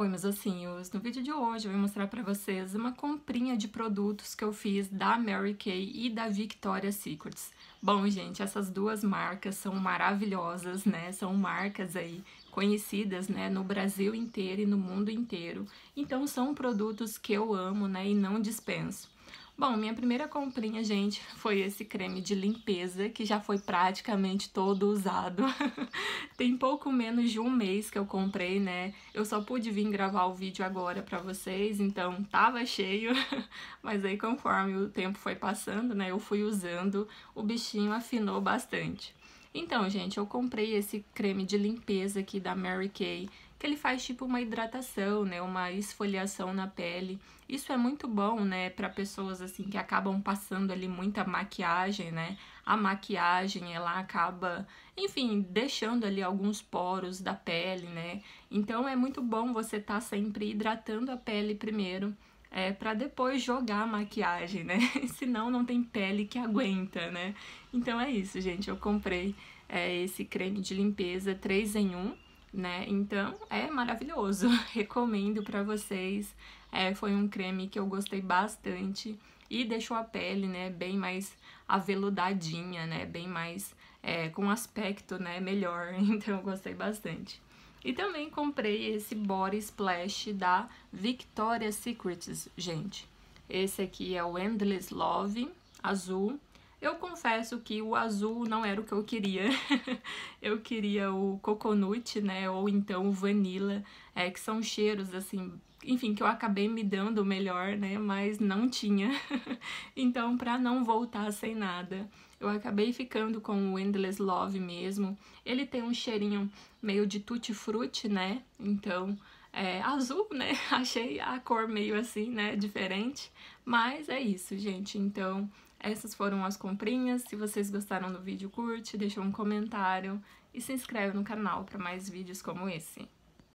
Oi, meus ossinhos! No vídeo de hoje eu vou mostrar para vocês uma comprinha de produtos que eu fiz da Mary Kay e da Victoria's Secrets. Bom, gente, essas duas marcas são maravilhosas, né? São marcas aí conhecidas, né, no Brasil inteiro e no mundo inteiro. Então são produtos que eu amo, né, e não dispenso. Bom, minha primeira comprinha, gente, foi esse creme de limpeza, que já foi praticamente todo usado. Tem pouco menos de um mês que eu comprei, né? Eu só pude vir gravar o vídeo agora pra vocês, então tava cheio. Mas aí, conforme o tempo foi passando, né, eu fui usando, o bichinho afinou bastante. Então, gente, eu comprei esse creme de limpeza aqui da Mary Kay, que ele faz tipo uma hidratação, né, uma esfoliação na pele. Isso é muito bom, né, para pessoas assim que acabam passando ali muita maquiagem, né? A maquiagem, ela acaba, enfim, deixando ali alguns poros da pele, né? Então é muito bom você estar tá sempre hidratando a pele primeiro é, para depois jogar a maquiagem, né? Senão não tem pele que aguenta, né? Então é isso, gente. Eu comprei é, esse creme de limpeza 3 em 1, né? Então é maravilhoso. Recomendo para vocês. É, foi um creme que eu gostei bastante e deixou a pele, né, bem mais aveludadinha, né? Bem mais é, com aspecto, né, melhor. Então eu gostei bastante. E também comprei esse Body Splash da Victoria's Secrets, gente. Esse aqui é o Endless Love, azul. Eu confesso que o azul não era o que eu queria. eu queria o coconut, né, ou então o vanilla, é, que são cheiros, assim, enfim, que eu acabei me dando melhor, né, mas não tinha. então, pra não voltar sem nada, eu acabei ficando com o Endless Love mesmo. Ele tem um cheirinho meio de tutti-frutti, né? Então, é azul, né? Achei a cor meio assim, né? Diferente. Mas é isso, gente. Então, essas foram as comprinhas. Se vocês gostaram do vídeo, curte, deixa um comentário e se inscreve no canal para mais vídeos como esse.